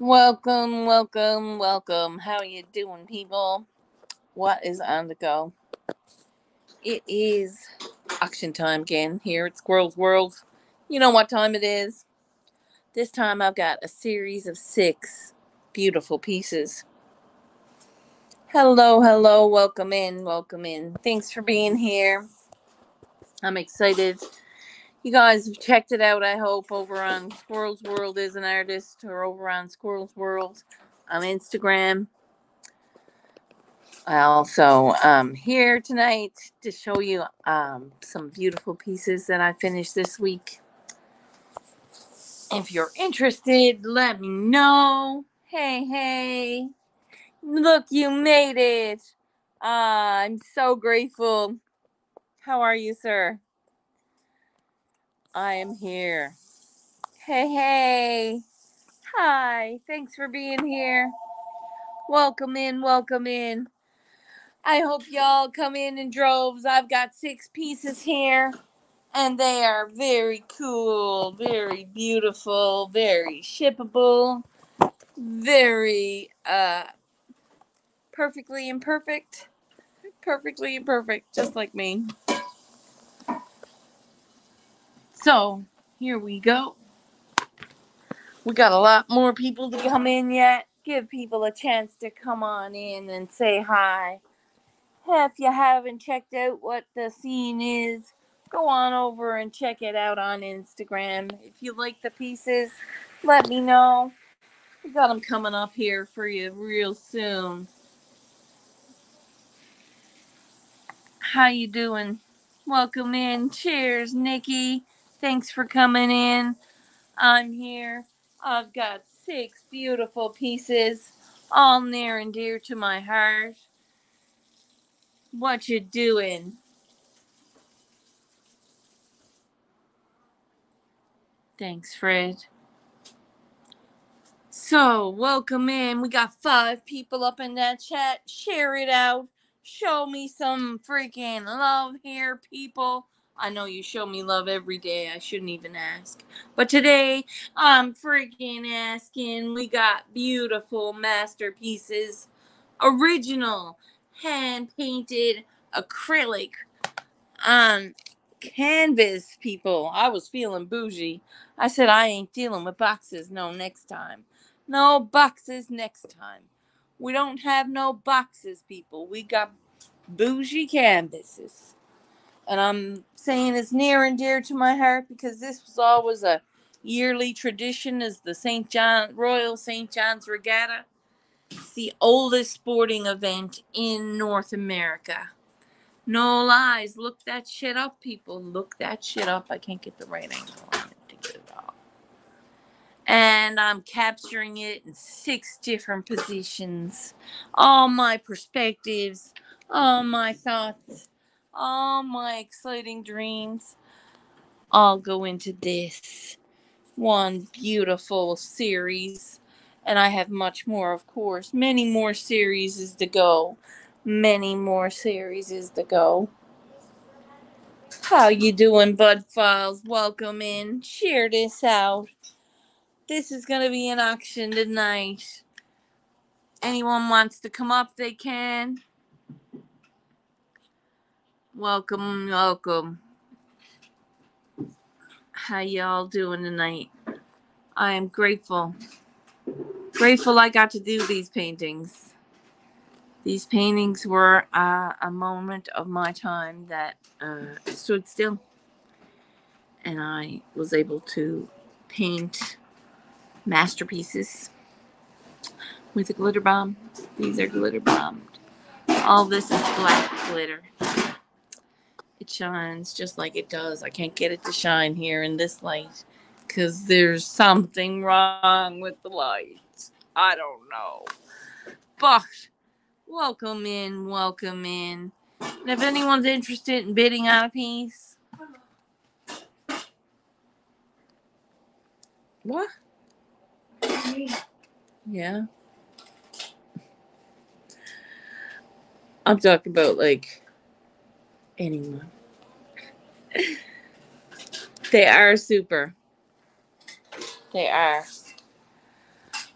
Welcome, welcome, welcome. How you doing, people? What is on the go? It is auction time again here at Squirrel's World. You know what time it is. This time I've got a series of six beautiful pieces. Hello, hello, welcome in, welcome in. Thanks for being here. I'm excited. You guys have checked it out, I hope, over on Squirrel's World is an artist or over on Squirrel's World on Instagram. I also um here tonight to show you um some beautiful pieces that I finished this week. If you're interested, let me know. Hey, hey. Look, you made it. Ah, I'm so grateful. How are you, sir? I am here. Hey, hey. Hi. Thanks for being here. Welcome in, welcome in. I hope y'all come in in droves. I've got six pieces here, and they are very cool, very beautiful, very shippable, very uh perfectly imperfect. Perfectly imperfect, just like me. So, here we go. We got a lot more people to come in yet. Give people a chance to come on in and say hi. If you haven't checked out what the scene is, go on over and check it out on Instagram. If you like the pieces, let me know. We got them coming up here for you real soon. How you doing? Welcome in. Cheers, Nikki. Thanks for coming in. I'm here. I've got six beautiful pieces, all near and dear to my heart. What you doing? Thanks, Fred. So, welcome in. We got five people up in that chat. Share it out. Show me some freaking love here, people. I know you show me love every day. I shouldn't even ask. But today, I'm freaking asking. We got beautiful masterpieces, original, hand painted acrylic on canvas, people. I was feeling bougie. I said, I ain't dealing with boxes. No, next time. No boxes next time. We don't have no boxes, people. We got bougie canvases. And I'm saying it's near and dear to my heart because this was always a yearly tradition as the St. John Royal St. John's Regatta. It's the oldest sporting event in North America. No lies. Look that shit up, people. Look that shit up. I can't get the right angle on it to get it off. And I'm capturing it in six different positions. All my perspectives, all my thoughts, all my exciting dreams all go into this one beautiful series. And I have much more, of course. Many more series is to go. Many more series is to go. How you doing, Bud Files? Welcome in. Share this out. This is gonna be an auction tonight. Anyone wants to come up, they can. Welcome, welcome. How y'all doing tonight? I am grateful. Grateful I got to do these paintings. These paintings were uh, a moment of my time that uh, stood still. And I was able to paint masterpieces with a glitter bomb. These are glitter bombed. All this is black glitter. It shines just like it does. I can't get it to shine here in this light because there's something wrong with the light. I don't know. But welcome in, welcome in. And if anyone's interested in bidding on a piece, what? Yeah. I'm talking about like anyone. they are super. They are.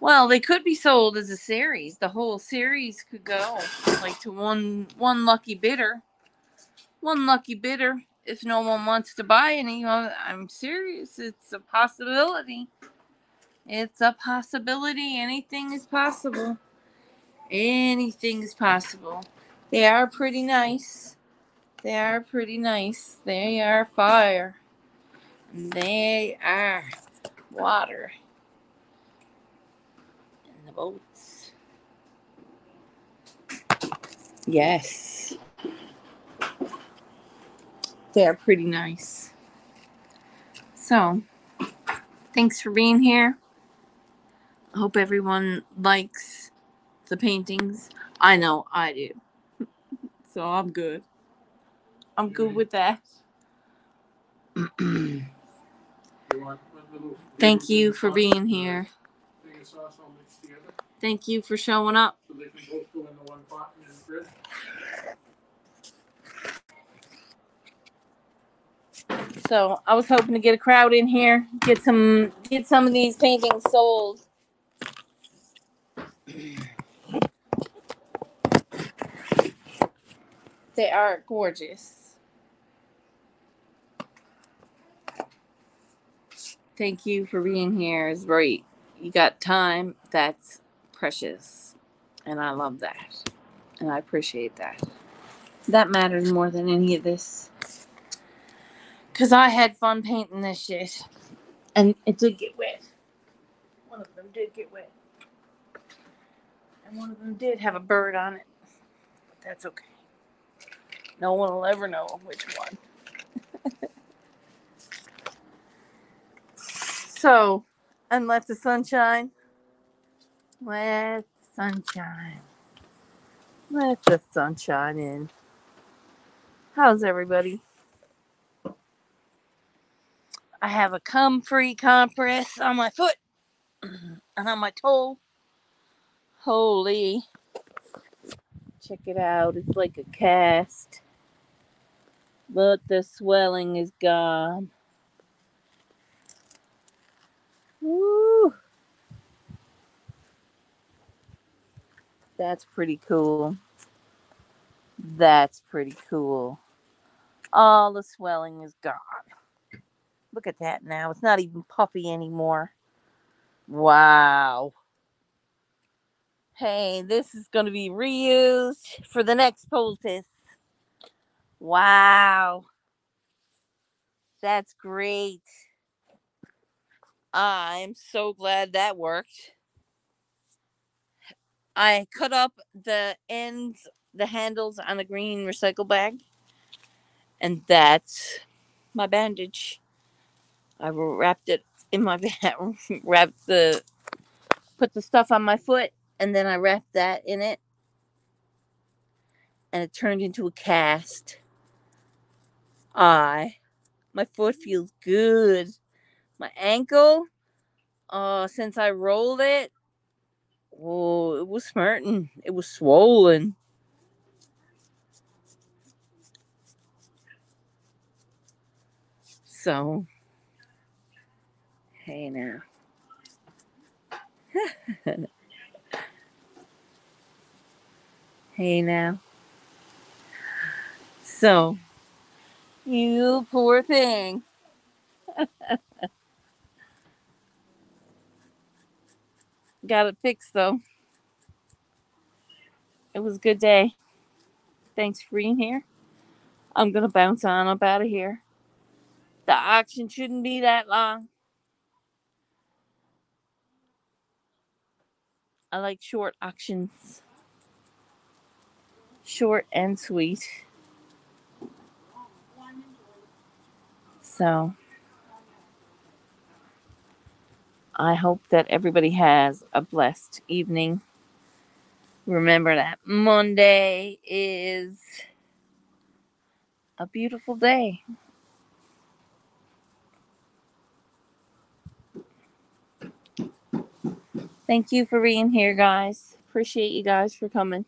Well, they could be sold as a series. The whole series could go like to one one lucky bidder. One lucky bidder. If no one wants to buy any, I'm serious. It's a possibility. It's a possibility. Anything is possible. Anything is possible. They are pretty nice. They are pretty nice. They are fire. They are water in the boats. Yes. They are pretty nice. So, thanks for being here. I hope everyone likes the paintings. I know I do. so I'm good. I'm good with that. Thank you for being here. Thank you for showing up. So I was hoping to get a crowd in here, get some get some of these paintings sold. They are gorgeous. Thank you for being here. It's great. You got time. That's precious. And I love that. And I appreciate that. That matters more than any of this. Because I had fun painting this shit. And it did get wet. One of them did get wet. And one of them did have a bird on it. But that's okay. No one will ever know which one. So, and let the sunshine. Let the sunshine. Let the sunshine in. How's everybody? I have a comfrey compress on my foot and on my toe. Holy. Check it out. It's like a cast. But the swelling is gone. Woo. That's pretty cool. That's pretty cool. All the swelling is gone. Look at that now. It's not even puffy anymore. Wow. Hey, this is going to be reused for the next poultice. Wow. That's great. I'm so glad that worked. I cut up the ends, the handles on the green recycle bag, and that's my bandage. I wrapped it in my wrapped the, put the stuff on my foot, and then I wrapped that in it, and it turned into a cast. I, my foot feels good. My ankle, uh, since I rolled it, oh, it was hurting. It was swollen. So, hey now. hey now. So, you poor thing. Got it fixed though. It was a good day. Thanks for being here. I'm gonna bounce on up out of here. The auction shouldn't be that long. I like short auctions. Short and sweet. So I hope that everybody has a blessed evening. Remember that Monday is a beautiful day. Thank you for being here, guys. Appreciate you guys for coming.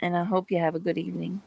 And I hope you have a good evening.